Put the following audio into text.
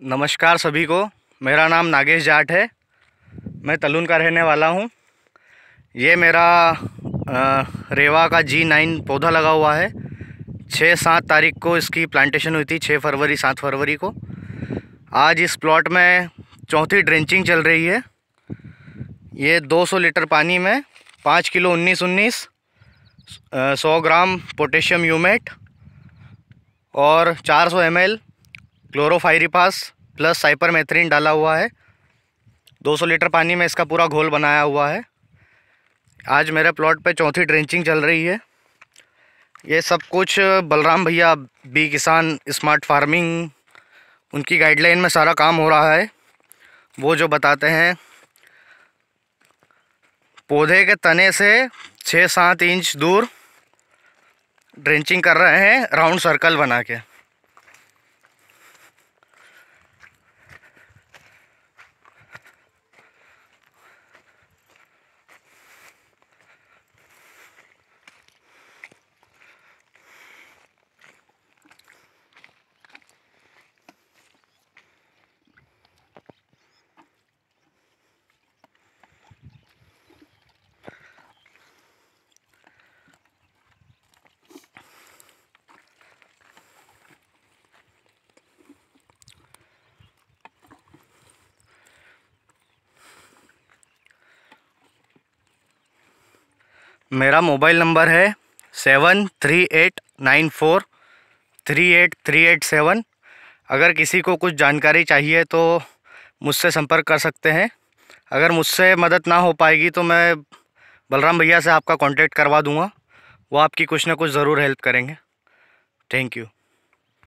नमस्कार सभी को। मेरा नाम नागेश जाट है। मैं तलून का रहने वाला हूँ। ये मेरा आ, रेवा का जी नाइन पौधा लगा हुआ है। छः सात तारीख को इसकी प्लांटेशन हुई थी छः फरवरी सात फरवरी को। आज इस प्लॉट में चौथी ड्रेंचिंग चल रही है। ये 200 लीटर पानी में पाँच किलो उन्नीस उन्नीस सौ ग्राम पोटेशियम यूमेट और 400 सौ क्लोरोफाइरिपास प्लस साइपरमेथ्रिन डाला हुआ है। 200 लीटर पानी में इसका पूरा घोल बनाया हुआ है। आज मेरे प्लॉट पे चौथी ड्रेंचिंग चल रही है। ये सब कुछ बलराम भैया, बी किसान, स्मार्ट फ़ार्मिंग, उनकी गाइडलाइन में सारा काम हो रहा है। वो जो बताते हैं, पौधे के तने से छः सात इंच दूर ड्रेंचिंग कर रहे हैं, राउंड सर्कल बना के। मेरा मोबाइल नंबर है seven three eight nine four three eight three eight seven. अगर किसी को कुछ जानकारी चाहिए तो मुझसे संपर्क कर सकते हैं। अगर मुझसे मदद ना हो पाएगी तो मैं बलराम भैया से आपका कांटेक्ट करवा दूँगा। वो आपकी कुछ ना कुछ ज़रूर हेल्प करेंगे। Thank you